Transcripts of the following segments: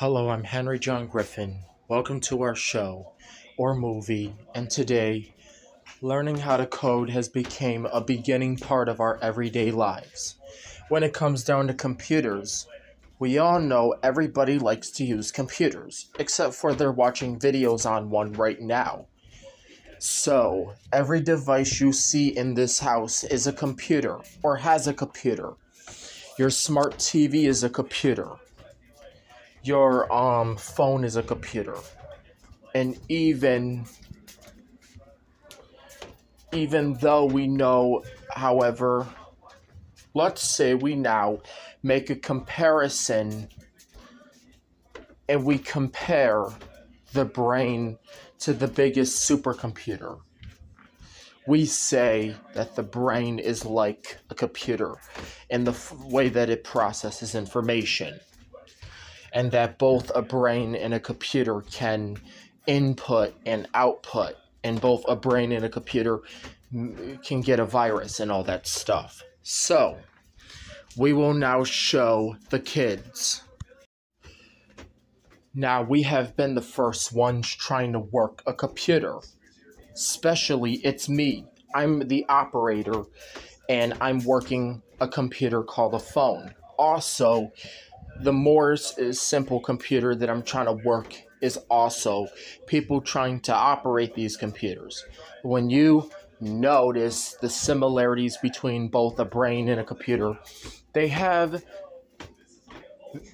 Hello, I'm Henry John Griffin. Welcome to our show or movie. And today, learning how to code has become a beginning part of our everyday lives. When it comes down to computers, we all know everybody likes to use computers, except for they're watching videos on one right now. So, every device you see in this house is a computer or has a computer. Your smart TV is a computer your um phone is a computer. And even even though we know however let's say we now make a comparison and we compare the brain to the biggest supercomputer we say that the brain is like a computer in the f- way that it processes information and that both a brain and a computer can input and output, and both a brain and a computer can get a virus and all that stuff. So, we will now show the kids. Now, we have been the first ones trying to work a computer. Especially, it's me. I'm the operator, and I'm working a computer called a phone. Also, the more simple computer that I'm trying to work is also people trying to operate these computers. When you notice the similarities between both a brain and a computer, they have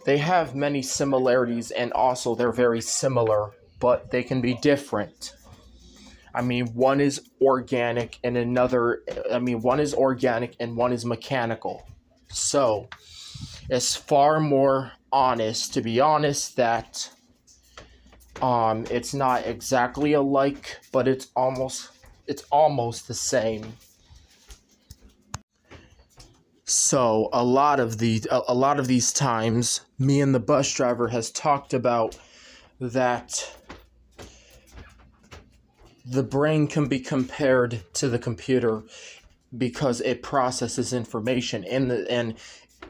they have many similarities and also they're very similar, but they can be different. I mean, one is organic and another I mean, one is organic and one is mechanical. So, it's far more honest, to be honest, that um, it's not exactly alike, but it's almost it's almost the same. So a lot of the a, a lot of these times, me and the bus driver has talked about that the brain can be compared to the computer because it processes information and the and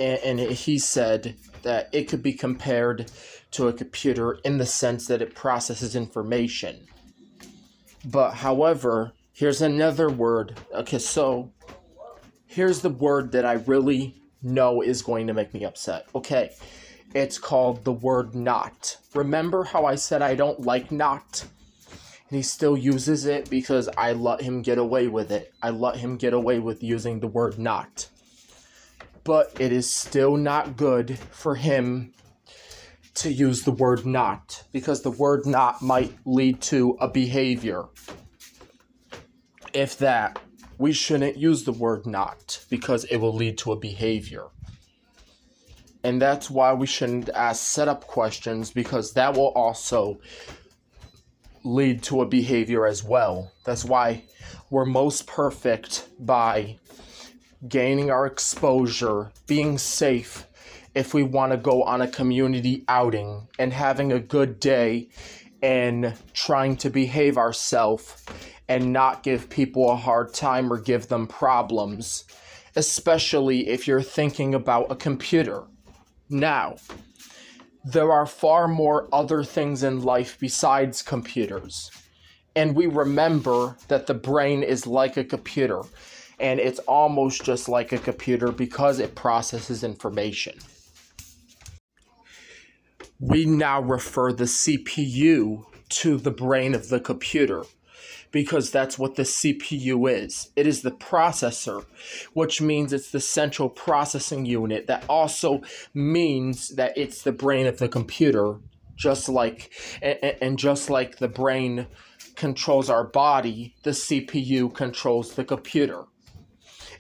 and, he said that it could be compared to a computer in the sense that it processes information. But however, here's another word. Okay, so here's the word that I really know is going to make me upset. Okay, it's called the word not. Remember how I said I don't like not? And he still uses it because I let him get away with it. I let him get away with using the word not but it is still not good for him to use the word not because the word not might lead to a behavior. If that, we shouldn't use the word not because it will lead to a behavior. And that's why we shouldn't ask setup questions because that will also lead to a behavior as well. That's why we're most perfect by gaining our exposure, being safe if we want to go on a community outing and having a good day and trying to behave ourselves and not give people a hard time or give them problems, especially if you're thinking about a computer. Now, there are far more other things in life besides computers. And we remember that the brain is like a computer and it's almost just like a computer because it processes information. We now refer the CPU to the brain of the computer because that's what the CPU is. It is the processor, which means it's the central processing unit. That also means that it's the brain of the computer, just like and, just like the brain controls our body, the CPU controls the computer.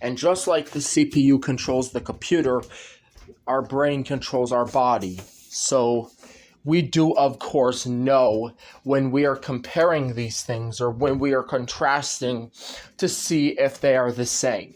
And just like the CPU controls the computer, our brain controls our body. So we do, of course, know when we are comparing these things or when we are contrasting to see if they are the same.